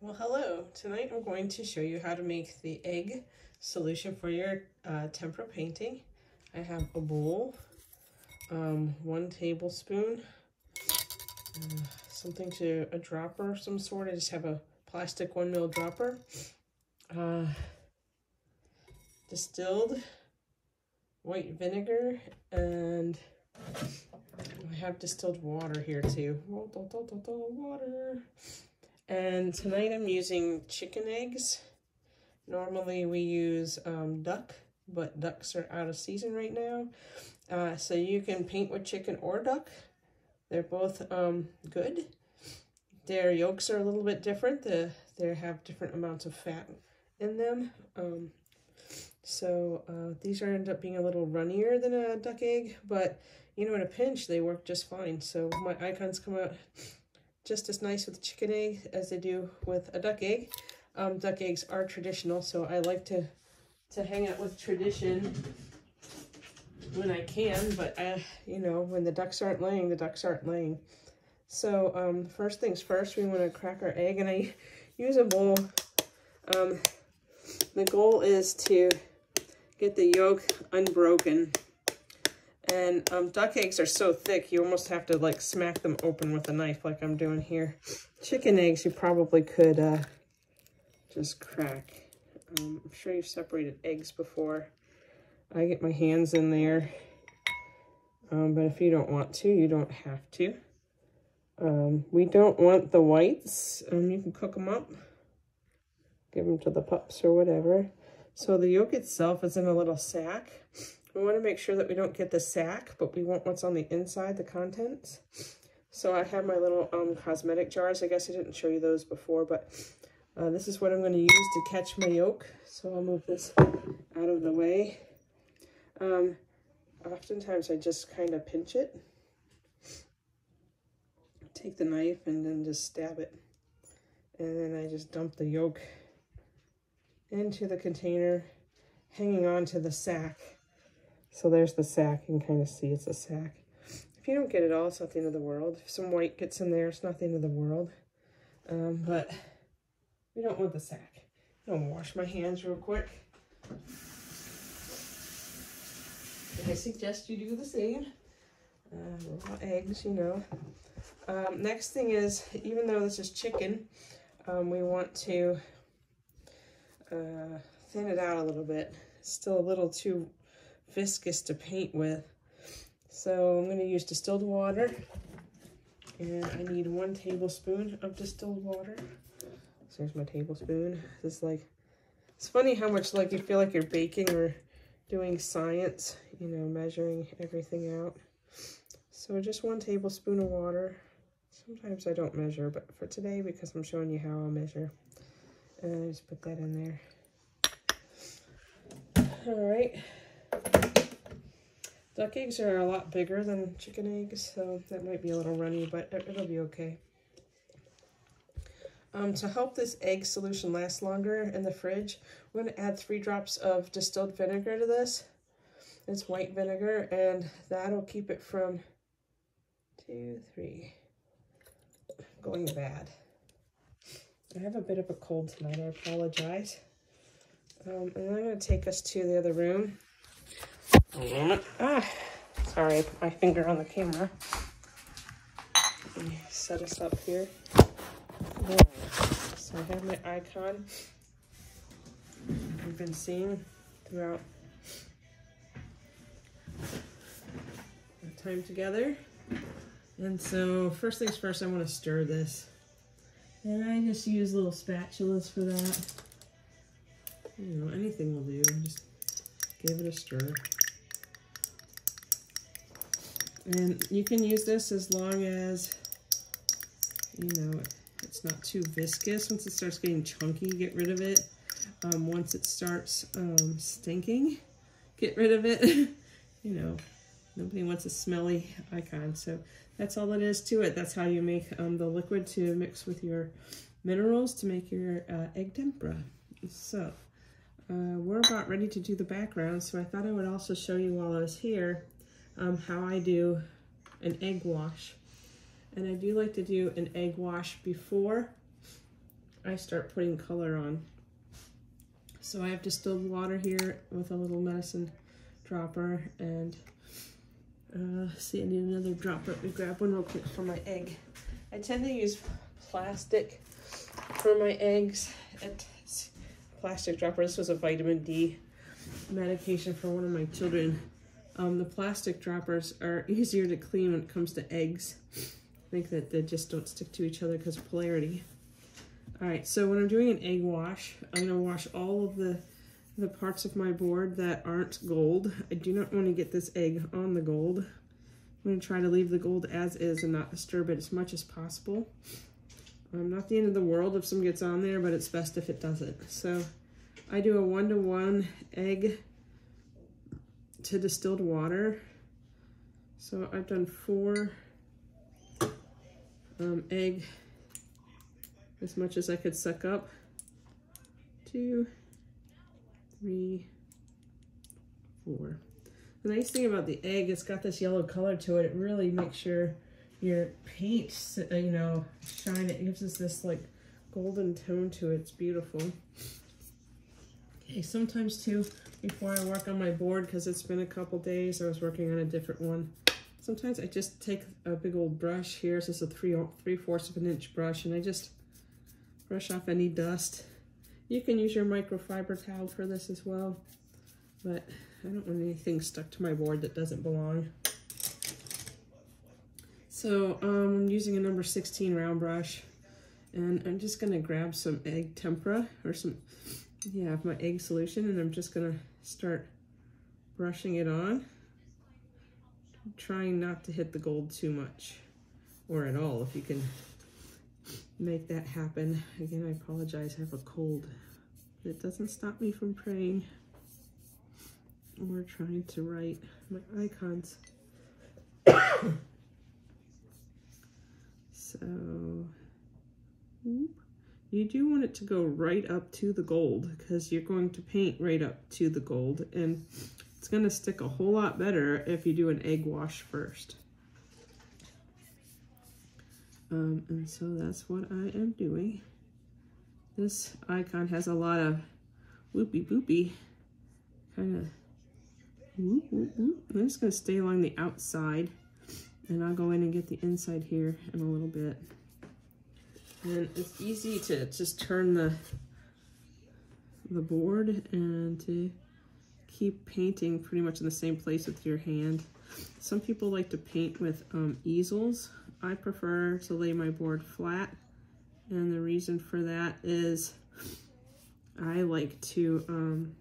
Well, hello. Tonight I'm going to show you how to make the egg solution for your uh, tempera painting. I have a bowl, um, one tablespoon, uh, something to a dropper of some sort. I just have a plastic one mil dropper, uh, distilled white vinegar, and I have distilled water here too. Water. And tonight I'm using chicken eggs. Normally we use um, duck, but ducks are out of season right now. Uh, so you can paint with chicken or duck. They're both um, good. Their yolks are a little bit different. The, they have different amounts of fat in them. Um, so uh, these are end up being a little runnier than a duck egg, but you know, in a pinch, they work just fine. So my icons come out just as nice with chicken egg as they do with a duck egg. Um, duck eggs are traditional, so I like to, to hang out with tradition when I can, but uh, you know, when the ducks aren't laying, the ducks aren't laying. So um, first things first, we want to crack our egg, and I use a bowl. Um, the goal is to get the yolk unbroken. And um, duck eggs are so thick, you almost have to like smack them open with a knife like I'm doing here. Chicken eggs, you probably could uh, just crack. Um, I'm sure you've separated eggs before. I get my hands in there. Um, but if you don't want to, you don't have to. Um, we don't want the whites. Um, you can cook them up. Give them to the pups or whatever. So the yolk itself is in a little sack. We want to make sure that we don't get the sack, but we want what's on the inside, the contents. So I have my little um, cosmetic jars. I guess I didn't show you those before, but uh, this is what I'm going to use to catch my yolk. So I'll move this out of the way. Um, oftentimes I just kind of pinch it. Take the knife and then just stab it. And then I just dump the yolk into the container, hanging on to the sack. So there's the sack. You can kind of see it's a sack. If you don't get it all, it's not the end of the world. If some white gets in there, it's not the end of the world. Um, but we don't want the sack. I'm going to wash my hands real quick. I suggest you do the same. Uh, raw eggs, you know. Um, next thing is, even though this is chicken, um, we want to uh, thin it out a little bit. It's still a little too viscous to paint with. So I'm going to use distilled water. And I need one tablespoon of distilled water. So here's my tablespoon. This is like, it's funny how much like you feel like you're baking or doing science, you know, measuring everything out. So just one tablespoon of water. Sometimes I don't measure, but for today, because I'm showing you how I'll measure, and I just put that in there. All right. Duck eggs are a lot bigger than chicken eggs, so that might be a little runny, but it'll be okay. Um, to help this egg solution last longer in the fridge, we're going to add three drops of distilled vinegar to this. It's white vinegar, and that'll keep it from two, three, going bad. I have a bit of a cold tonight, I apologize. Um, and I'm going to take us to the other room. Ah, sorry, I put my finger on the camera. Let me set us up here. So I have my icon we've been seeing throughout our time together. And so first things first, I want to stir this. And I just use little spatulas for that. You know, anything will do. Just give it a stir. And you can use this as long as, you know, it's not too viscous. Once it starts getting chunky, get rid of it. Um, once it starts um, stinking, get rid of it. you know, nobody wants a smelly icon. So that's all it is to it. That's how you make um, the liquid to mix with your minerals to make your uh, egg tempera. So uh, we're about ready to do the background. So I thought I would also show you while I was here um, how I do an egg wash. And I do like to do an egg wash before I start putting color on. So I have distilled water here with a little medicine dropper and uh, see I need another dropper. Let me grab one real quick for my egg. I tend to use plastic for my eggs. It's plastic dropper. This was a vitamin D medication for one of my children. Um, the plastic droppers are easier to clean when it comes to eggs. I think that they just don't stick to each other because of polarity. All right, so when I'm doing an egg wash, I'm gonna wash all of the, the parts of my board that aren't gold. I do not wanna get this egg on the gold. I'm gonna try to leave the gold as is and not disturb it as much as possible. Um, not the end of the world if some gets on there, but it's best if it doesn't. So I do a one-to-one -one egg to distilled water. So I've done four um, egg as much as I could suck up. Two, three, four. The nice thing about the egg, it's got this yellow color to it. It really makes sure your paint, uh, you know, shine. It gives us this like golden tone to it. It's beautiful. Okay, sometimes too, before I work on my board, because it's been a couple days, I was working on a different one. Sometimes I just take a big old brush here. This is a three, three fourths of an inch brush, and I just brush off any dust. You can use your microfiber towel for this as well, but I don't want anything stuck to my board that doesn't belong. So um, I'm using a number 16 round brush and I'm just gonna grab some egg tempera or some, yeah, my egg solution and I'm just gonna start brushing it on, trying not to hit the gold too much or at all if you can make that happen. Again, I apologize, I have a cold. But it doesn't stop me from praying or trying to write my icons. so, you do want it to go right up to the gold because you're going to paint right up to the gold and it's going to stick a whole lot better if you do an egg wash first. Um, and so that's what I am doing. This icon has a lot of whoopy boopy kind of whoop, whoop, whoop. I'm just going to stay along the outside and I'll go in and get the inside here in a little bit. And it's easy to just turn the the board and to keep painting pretty much in the same place with your hand. Some people like to paint with um, easels. I prefer to lay my board flat. And the reason for that is I like to um,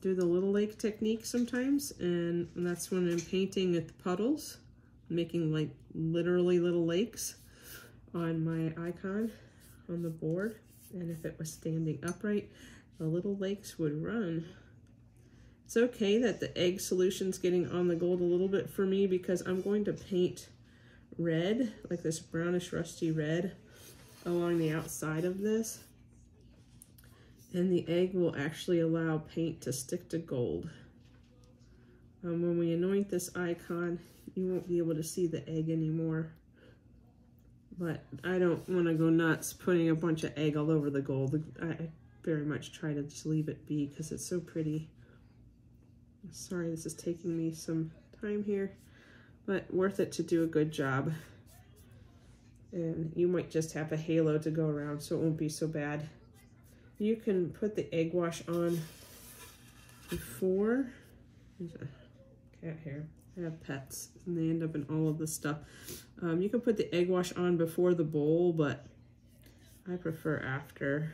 do the little lake technique sometimes. And that's when I'm painting at the puddles, making like literally little lakes on my icon on the board. And if it was standing upright, the little lakes would run. It's okay that the egg solution's getting on the gold a little bit for me because I'm going to paint red, like this brownish rusty red along the outside of this. And the egg will actually allow paint to stick to gold. Um, when we anoint this icon, you won't be able to see the egg anymore. But I don't want to go nuts putting a bunch of egg all over the gold. I very much try to just leave it be because it's so pretty. Sorry, this is taking me some time here but worth it to do a good job. And you might just have a halo to go around, so it won't be so bad. You can put the egg wash on before. Cat here. I have pets, and they end up in all of this stuff. Um, you can put the egg wash on before the bole, but I prefer after.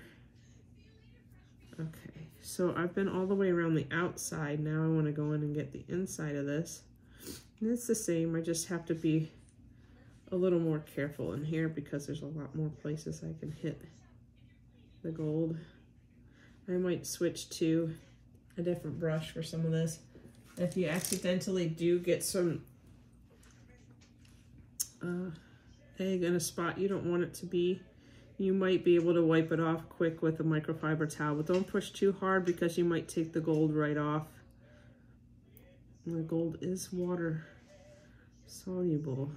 Okay, so I've been all the way around the outside. Now I want to go in and get the inside of this. And it's the same, I just have to be a little more careful in here because there's a lot more places I can hit the gold. I might switch to a different brush for some of this. If you accidentally do get some uh, egg in a spot you don't want it to be, you might be able to wipe it off quick with a microfiber towel, but don't push too hard because you might take the gold right off. The gold is water soluble.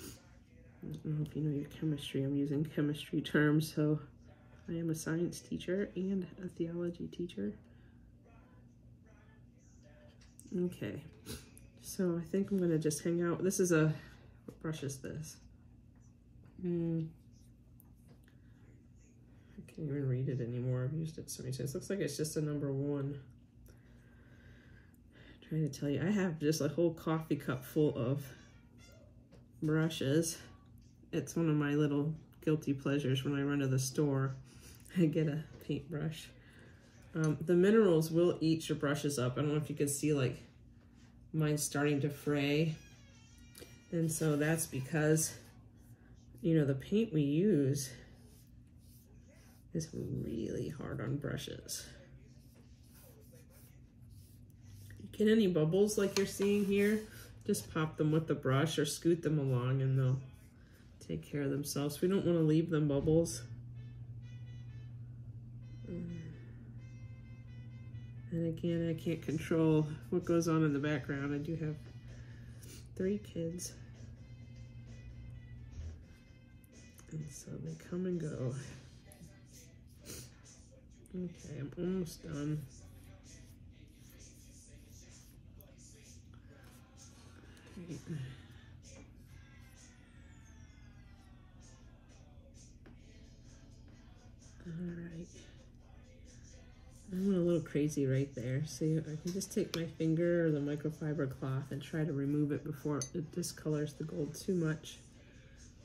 I don't know if you know your chemistry. I'm using chemistry terms, so I am a science teacher and a theology teacher. Okay, so I think I'm gonna just hang out. This is a, what brush is this? Hmm. I can't even read it anymore. I've used it so many times. Looks like it's just a number one. I'm trying to tell you, I have just a whole coffee cup full of brushes. It's one of my little guilty pleasures when I run to the store. I get a paintbrush. Um, the minerals will eat your brushes up. I don't know if you can see like mine's starting to fray. And so that's because, you know, the paint we use is really hard on brushes. Get any bubbles like you're seeing here, just pop them with the brush or scoot them along and they'll take care of themselves. We don't want to leave them bubbles. And again, I can't control what goes on in the background. I do have three kids. And so they come and go. Okay, I'm almost done. All I went a little crazy right there. See, I can just take my finger or the microfiber cloth and try to remove it before it discolors the gold too much.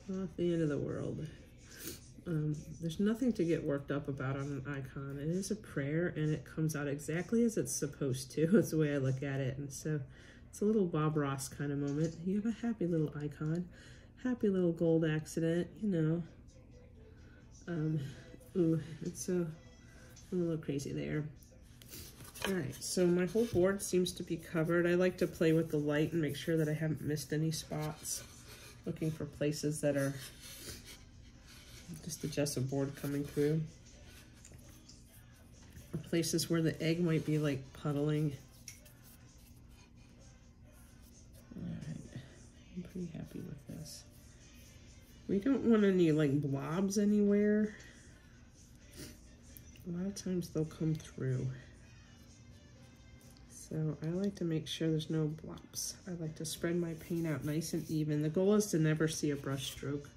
Not the end of the world. Um, there's nothing to get worked up about on an icon. It is a prayer and it comes out exactly as it's supposed to. That's the way I look at it. And so it's a little Bob Ross kind of moment. You have a happy little icon, happy little gold accident, you know. Um, ooh, it's so, a little crazy there. All right, so my whole board seems to be covered. I like to play with the light and make sure that I haven't missed any spots. Looking for places that are just the gesso board coming through. Places where the egg might be like puddling. Alright, I'm pretty happy with this. We don't want any like blobs anywhere. A lot of times they'll come through. So I like to make sure there's no blobs. I like to spread my paint out nice and even. The goal is to never see a brush stroke.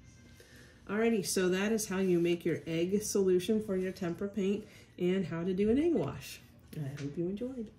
Alrighty, so that is how you make your egg solution for your tempera paint and how to do an egg wash. I hope you enjoyed.